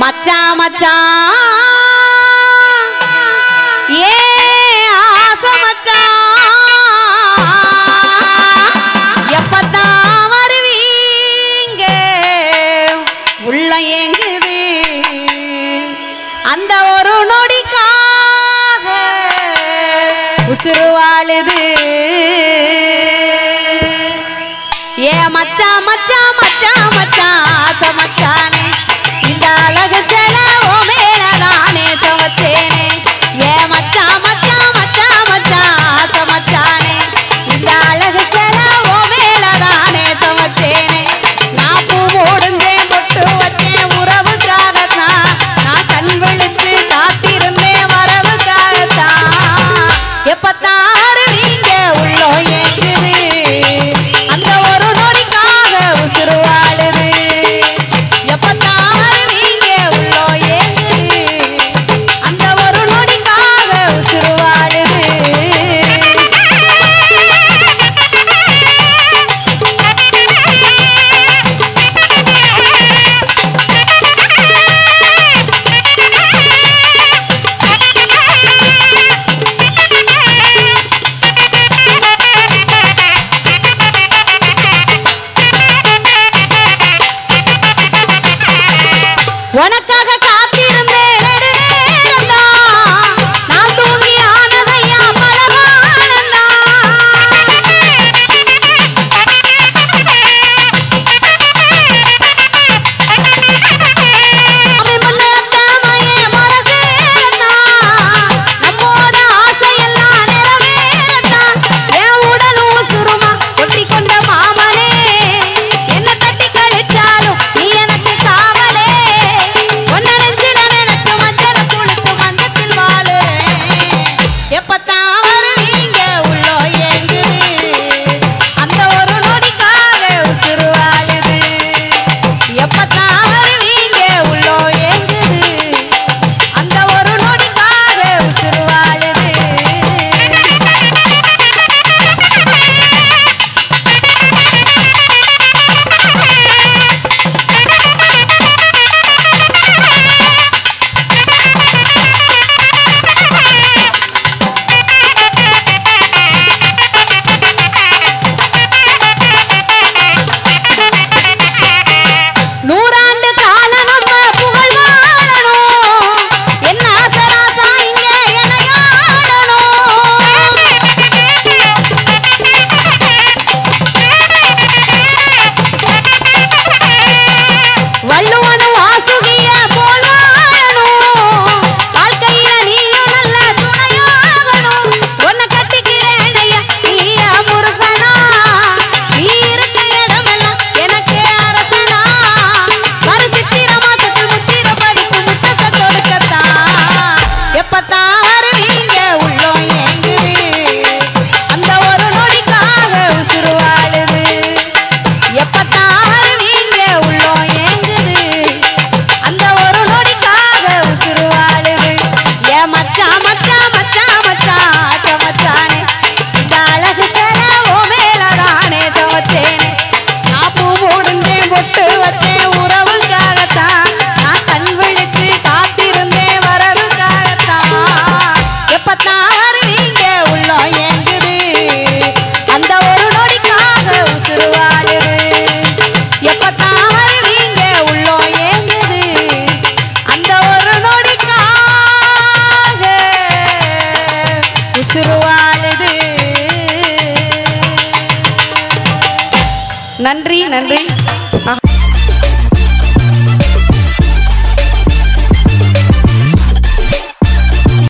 மச்சா மச்சா. ஏ ஆச மச்சா. எப்பத்தான் வருவீங்க? உள்ள எங்குது அந்த ஒரு நொடிக்காக உசுறு வாழுது. ஏ மச்சா மச்சா மச்சா மச்சா ஆச மச்சானே. la நன்றி நன்றி.